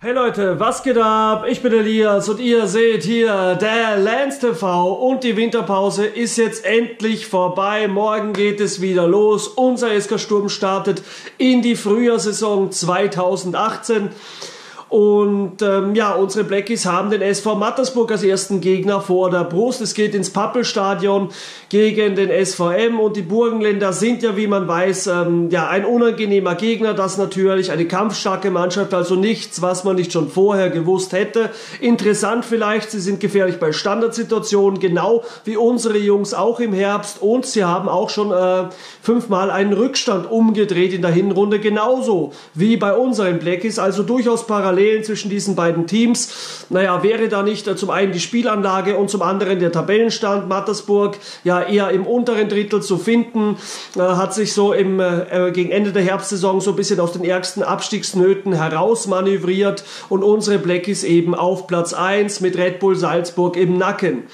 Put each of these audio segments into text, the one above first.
Hey Leute, was geht ab? Ich bin Elias und ihr seht hier der Lance TV und die Winterpause ist jetzt endlich vorbei. Morgen geht es wieder los. Unser SK Sturm startet in die Frühjahrsaison 2018. Und ähm, ja, unsere Blackies haben den SV Mattersburg als ersten Gegner vor der Brust. Es geht ins Pappelstadion gegen den SVM und die Burgenländer sind ja, wie man weiß, ähm, ja, ein unangenehmer Gegner. Das natürlich eine kampfstarke Mannschaft, also nichts, was man nicht schon vorher gewusst hätte. Interessant vielleicht, sie sind gefährlich bei Standardsituationen, genau wie unsere Jungs auch im Herbst und sie haben auch schon äh, fünfmal einen Rückstand umgedreht in der Hinrunde, genauso wie bei unseren Blackies, also durchaus parallel Parallelen zwischen diesen beiden Teams. Naja, wäre da nicht äh, zum einen die Spielanlage und zum anderen der Tabellenstand Mattersburg ja eher im unteren Drittel zu finden, äh, hat sich so im, äh, gegen Ende der Herbstsaison so ein bisschen aus den ärgsten Abstiegsnöten herausmanövriert und unsere Blackies eben auf Platz 1 mit Red Bull Salzburg im Nacken.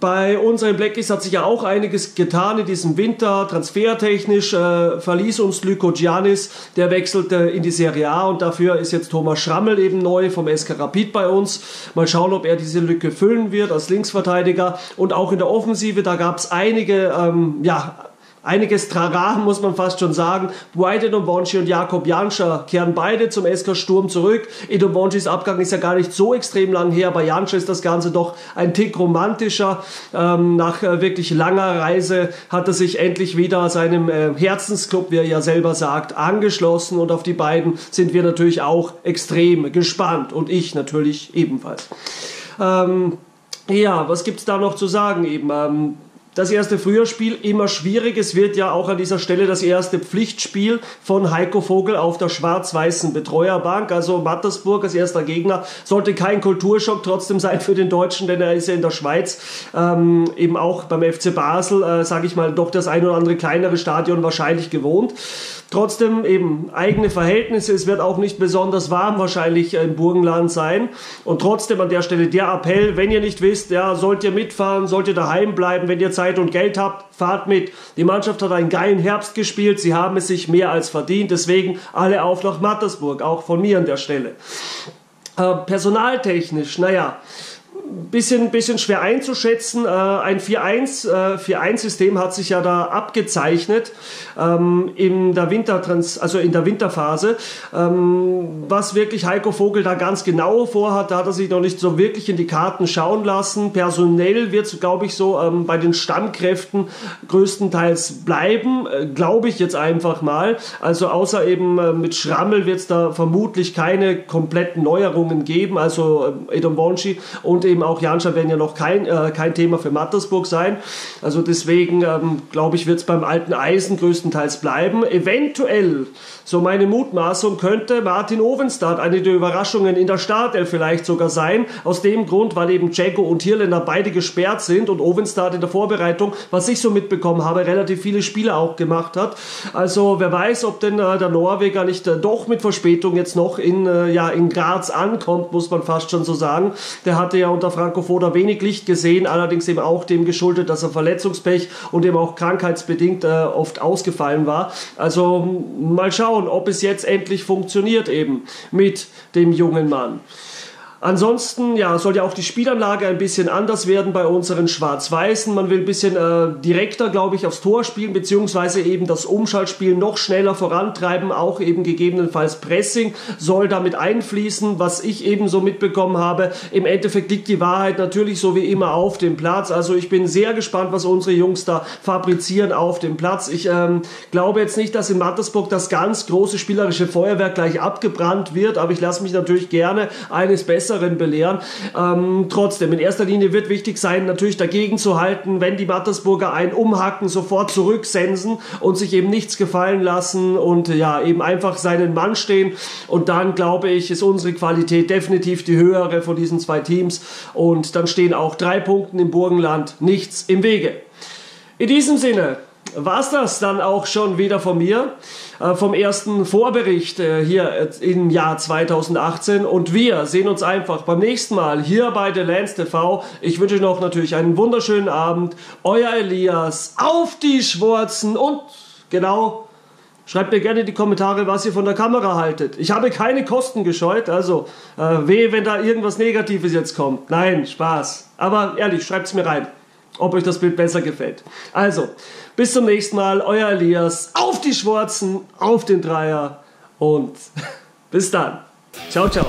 Bei unseren Blackies hat sich ja auch einiges getan in diesem Winter. Transfertechnisch äh, verließ uns Lyko Giannis, der wechselte in die Serie A und dafür ist jetzt Thomas Schrammel eben neu vom SK Rapid bei uns. Mal schauen, ob er diese Lücke füllen wird als Linksverteidiger. Und auch in der Offensive, da gab es einige ähm, ja, einiges Trara, muss man fast schon sagen. White Edomwonchi und Jakob Janscher kehren beide zum SK Sturm zurück. Edomwonchis Abgang ist ja gar nicht so extrem lang her. Bei Janscher ist das Ganze doch ein Tick romantischer. Ähm, nach äh, wirklich langer Reise hat er sich endlich wieder seinem äh, Herzensclub, wie er ja selber sagt, angeschlossen. Und auf die beiden sind wir natürlich auch extrem gespannt. Und ich natürlich ebenfalls. Ähm, ja, was gibt's da noch zu sagen eben? Ähm, das erste Frühjahrspiel immer schwierig. Es wird ja auch an dieser Stelle das erste Pflichtspiel von Heiko Vogel auf der schwarz-weißen Betreuerbank. Also Mattersburg als erster Gegner sollte kein Kulturschock trotzdem sein für den Deutschen, denn er ist ja in der Schweiz ähm, eben auch beim FC Basel, äh, sage ich mal, doch das ein oder andere kleinere Stadion wahrscheinlich gewohnt. Trotzdem eben eigene Verhältnisse. Es wird auch nicht besonders warm wahrscheinlich im Burgenland sein. Und trotzdem an der Stelle der Appell, wenn ihr nicht wisst, ja, sollt ihr mitfahren, sollt ihr daheim bleiben, wenn ihr Zeit und Geld habt, fahrt mit. Die Mannschaft hat einen geilen Herbst gespielt. Sie haben es sich mehr als verdient. Deswegen alle auf nach Mattersburg, auch von mir an der Stelle. Äh, personaltechnisch, naja, bisschen, bisschen schwer einzuschätzen. Äh, ein 4-1-System äh, hat sich ja da abgezeichnet ähm, in der Wintertrans also in der Winterphase. Ähm, was wirklich Heiko Vogel da ganz genau vorhat, da hat er sich noch nicht so wirklich in die Karten schauen lassen. Personell wird es, glaube ich, so ähm, bei den Stammkräften größtenteils bleiben, äh, glaube ich jetzt einfach mal. Also außer eben äh, mit Schrammel wird es da vermutlich keine kompletten Neuerungen geben. Also äh, Edom Bonci und eben auch Janscha werden ja noch kein, äh, kein Thema für Mattersburg sein. Also deswegen ähm, glaube ich, wird es beim alten Eisen größtenteils bleiben. Eventuell, so meine Mutmaßung, könnte Martin Ovenstad eine der Überraschungen in der Startelf vielleicht sogar sein. Aus dem Grund, weil eben Django und Hirländer beide gesperrt sind und Ovenstad in der Vorbereitung, was ich so mitbekommen habe, relativ viele Spiele auch gemacht hat. Also wer weiß, ob denn äh, der Norweger nicht äh, doch mit Verspätung jetzt noch in, äh, ja, in Graz ankommt, muss man fast schon so sagen. Der hatte ja unter Franco Foda wenig Licht gesehen, allerdings eben auch dem geschuldet, dass er Verletzungspech und eben auch krankheitsbedingt äh, oft ausgefallen war. Also mal schauen, ob es jetzt endlich funktioniert eben mit dem jungen Mann. Ansonsten ja, soll ja auch die Spielanlage ein bisschen anders werden bei unseren Schwarz-Weißen. Man will ein bisschen äh, direkter, glaube ich, aufs Tor spielen, beziehungsweise eben das Umschaltspiel noch schneller vorantreiben. Auch eben gegebenenfalls Pressing soll damit einfließen, was ich eben so mitbekommen habe. Im Endeffekt liegt die Wahrheit natürlich so wie immer auf dem Platz. Also ich bin sehr gespannt, was unsere Jungs da fabrizieren auf dem Platz. Ich ähm, glaube jetzt nicht, dass in Mattersburg das ganz große spielerische Feuerwerk gleich abgebrannt wird, aber ich lasse mich natürlich gerne eines besser Besseren belehren. Ähm, trotzdem, in erster Linie wird wichtig sein, natürlich dagegen zu halten, wenn die Mattersburger einen umhacken, sofort zurücksensen und sich eben nichts gefallen lassen und ja, eben einfach seinen Mann stehen. Und dann, glaube ich, ist unsere Qualität definitiv die höhere von diesen zwei Teams. Und dann stehen auch drei Punkten im Burgenland nichts im Wege. In diesem Sinne, war es das dann auch schon wieder von mir, äh, vom ersten Vorbericht äh, hier im Jahr 2018. Und wir sehen uns einfach beim nächsten Mal hier bei The Lance TV. Ich wünsche noch natürlich einen wunderschönen Abend. Euer Elias, auf die Schwarzen und genau Schreibt mir gerne in die Kommentare, was ihr von der Kamera haltet. Ich habe keine Kosten gescheut, also äh, weh, wenn da irgendwas Negatives jetzt kommt. Nein, Spaß. Aber ehrlich, schreibt es mir rein, ob euch das Bild besser gefällt. Also, bis zum nächsten Mal, euer Elias. Auf die Schwarzen, auf den Dreier und bis dann. Ciao, ciao.